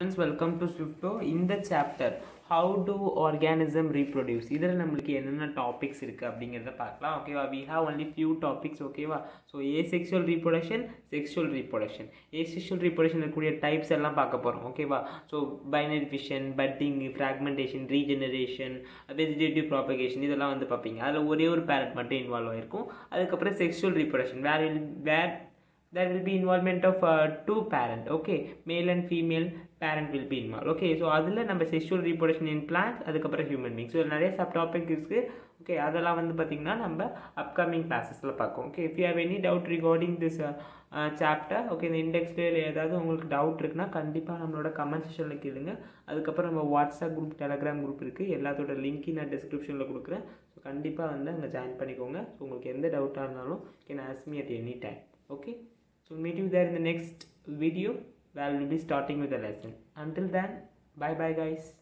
Friends welcome to ஸ்விஃப்டோ இந்த chapter how to organism reproduce இதில் நம்மளுக்கு என்னென்ன டாபிக்ஸ் இருக்குது அப்படிங்கிறத பார்க்கலாம். ஓகேவா we? Have only few topics ஓகேவா so asexual reproduction sexual reproduction asexual reproduction இருக்கக்கூடிய டைப்ஸ் எல்லாம் பார்க்க போகிறோம் ஓகேவா so binary fission budding fragmentation regeneration vegetative propagation இதெல்லாம் வந்து பார்ப்பீங்க. அதில் ஒரே ஒரு பேரண்ட் மட்டும் இன்வால்வ் ஆயிருக்கும். அதுக்கப்புறம் sexual reproduction where will where there will be involvement of uh, two parent okay? Male and female parent will be involved okay? So அதில் நம்ம செக்ஷுவல் ரீப்ரொடக்ஷன் இன் பிளான்ஸ் அதுக்கப்புறம் ஹியூமன் பீங் ஸோ நிறைய sub topic இருக்குது okay அதெல்லாம் வந்து பார்த்திங்கன்னா நம்ம upcoming கிளாஸஸில் பார்க்கும் okay if you have any doubt regarding this chapter okay இந்த இண்டெக்ஸில் ஏதாவது உங்களுக்கு டவுட் இருக்குன்னா கண்டிப்பாக நம்மளோட கமெண்ட் செஷனில் கேளுங்க. அதுக்கப்புறம் நம்ம வாட்ஸ்அப் குரூப் டெலகிராம் குரூப் இருக்குது எல்லாத்தோட லிங்க் நான் டிஸ்கிரிப்ஷனில் கொடுக்குறேன். ஸோ கண்டிப்பாக வந்து அங்கே ஜாயின் பண்ணிக்கோங்க. ஸோ உங்களுக்கு எந்த டவுட்டாக இருந்தாலும் can ask me at any time okay so meet you there in the next video where we'll be starting with the lesson. Until then bye bye guys